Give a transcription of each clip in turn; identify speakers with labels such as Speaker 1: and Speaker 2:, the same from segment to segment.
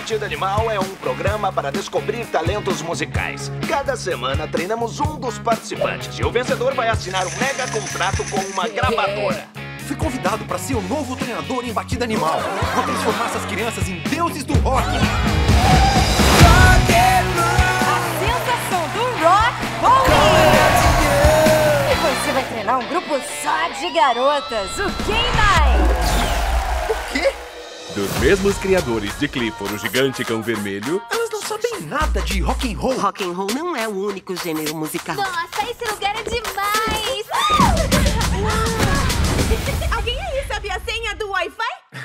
Speaker 1: Batida Animal é um programa para descobrir talentos musicais. Cada semana treinamos um dos participantes e o vencedor vai assinar um mega contrato com uma gravadora.
Speaker 2: Fui convidado para ser o novo treinador em Batida Animal. Vou transformar essas crianças em deuses do rock.
Speaker 3: A sensação do rock bowling! E você vai treinar um grupo só de garotas, o K-9!
Speaker 2: O quê?
Speaker 4: Dos mesmos criadores de Clifford, o gigante cão vermelho,
Speaker 2: Elas não sabem nada de rock and roll.
Speaker 5: Rock and roll não é o único gênero musical.
Speaker 6: Nossa, esse lugar é demais!
Speaker 7: Alguém aí sabe a senha do Wi-Fi?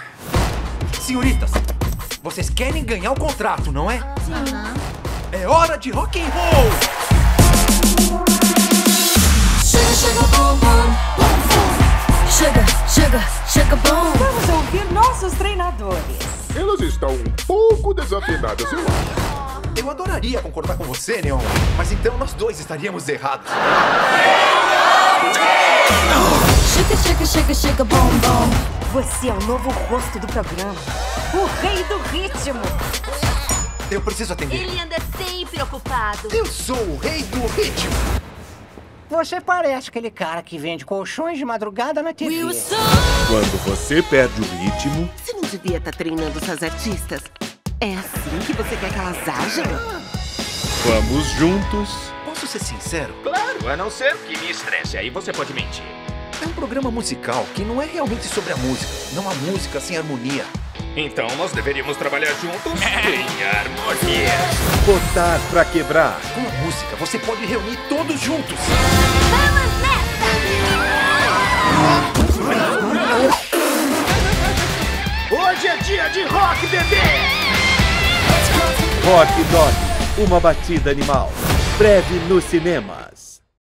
Speaker 2: Senhoritas, vocês querem ganhar o contrato, não é? É hora de rock and roll.
Speaker 3: Sugar boom! Vamos ouvir nossos treinadores.
Speaker 8: Elas estão um pouco desafinadas, eu acho.
Speaker 2: Eu adoraria concordar com você, Neon, mas então nós dois estaríamos errados.
Speaker 3: Sugar, sugar, sugar, sugar boom boom! Você é o novo rosto do programa, o rei do ritmo!
Speaker 2: Eu preciso atender.
Speaker 6: Ele anda sempre ocupado.
Speaker 2: Eu sou o rei do ritmo.
Speaker 9: Você parece aquele cara que vende colchões de madrugada na TV.
Speaker 4: quando você perde o ritmo,
Speaker 5: Você não devia estar treinando essas artistas. É assim que você quer que elas ajam?
Speaker 4: vamos juntos.
Speaker 2: Posso ser sincero?
Speaker 1: Claro, a não ser que me estresse, aí você pode mentir.
Speaker 2: É um programa musical que não é realmente sobre a música. Não há música sem harmonia.
Speaker 1: Então nós deveríamos trabalhar juntos em harmonia.
Speaker 4: Botar pra quebrar.
Speaker 2: Com a música, você pode reunir todos juntos.
Speaker 6: Vamos nessa!
Speaker 1: Hoje é dia de rock, bebê!
Speaker 4: Rock Dog, uma batida animal. Breve nos cinemas.